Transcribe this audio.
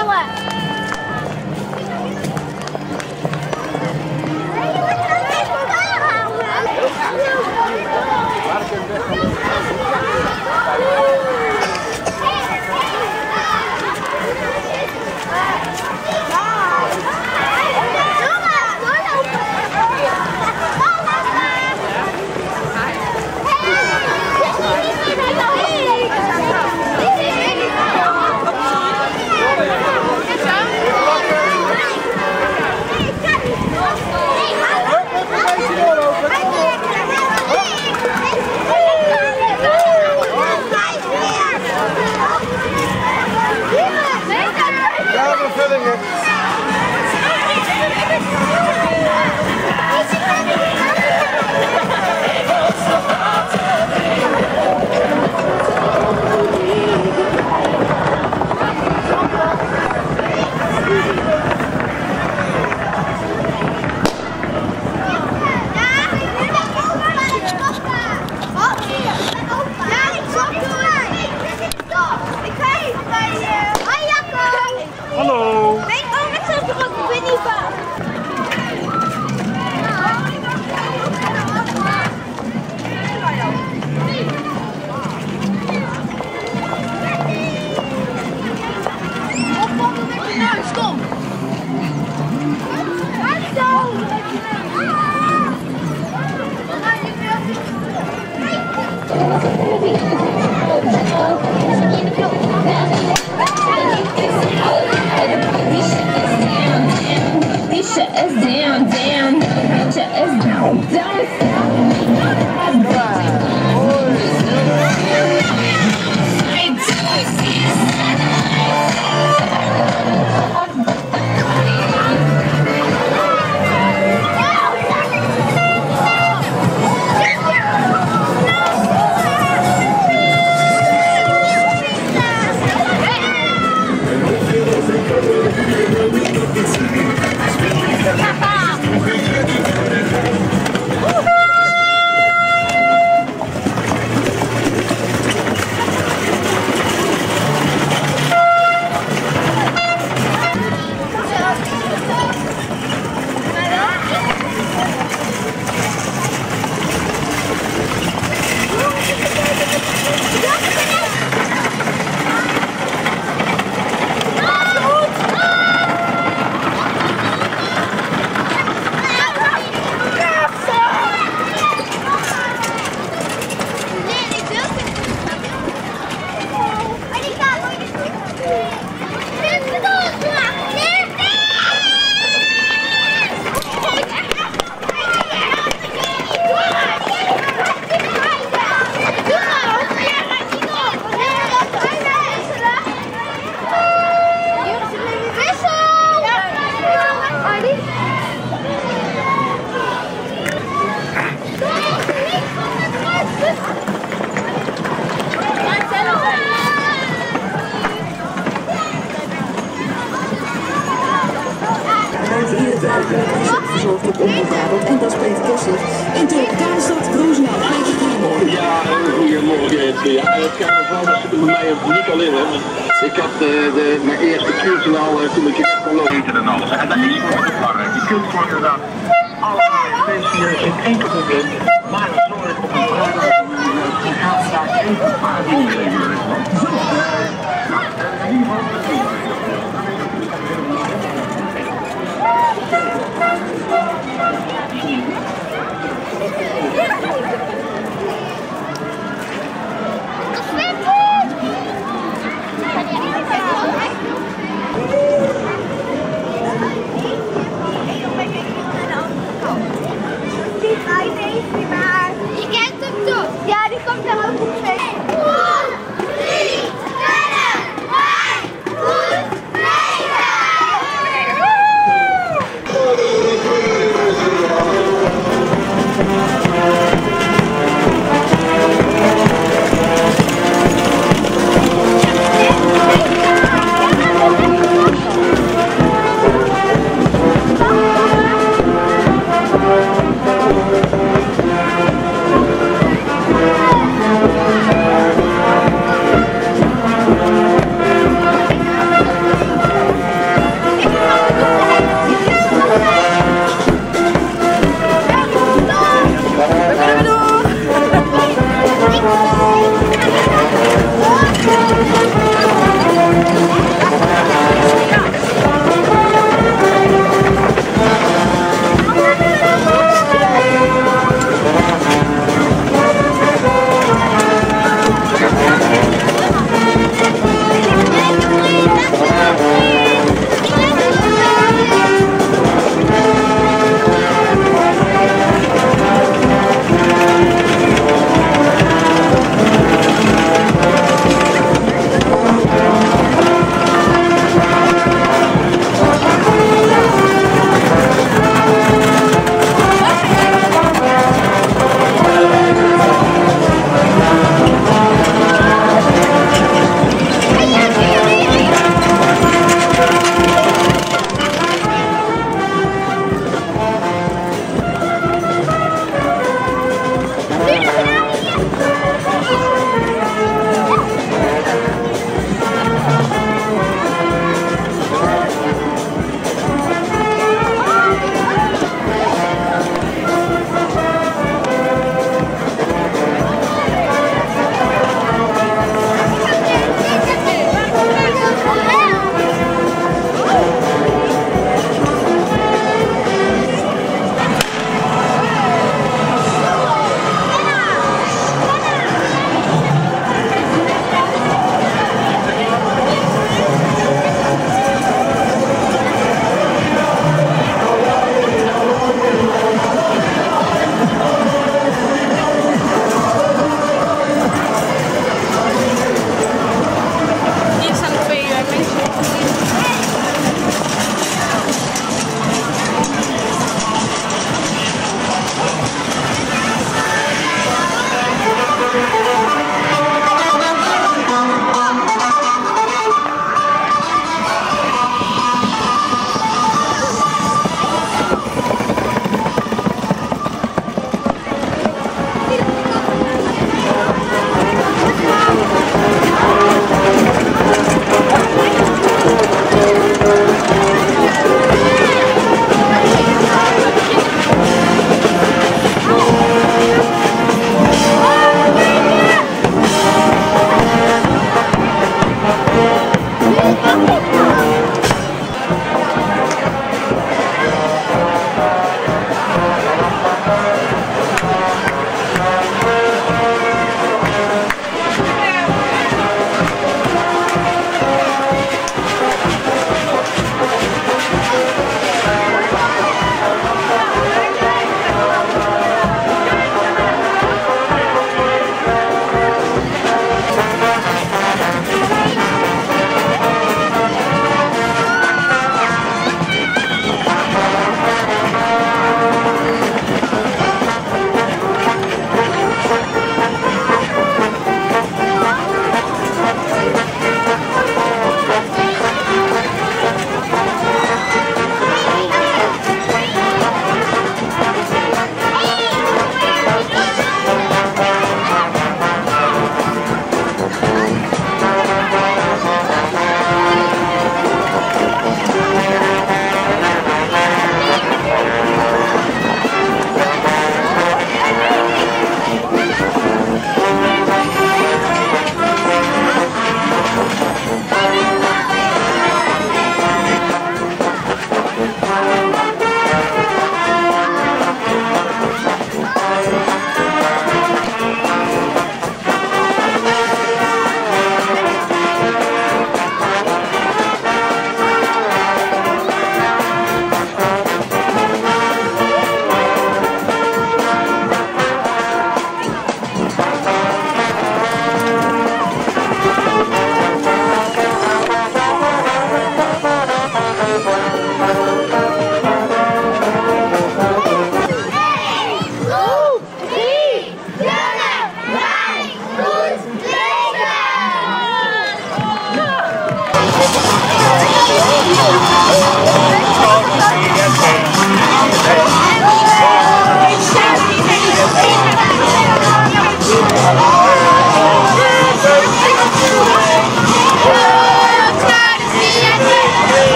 三碗 bij mij ook niet al in, hè. maar Ik had eh, de, mijn eerste kuurtjournaal eh, toen ik in kon lopen en alles. En dat is gewoon belangrijk. Je kunt gewoon inderdaad allemaal mensen geen enkel probleem. Maar zorg op een vrijdag. Je gaat daar even een paar dingen. Zo, eh,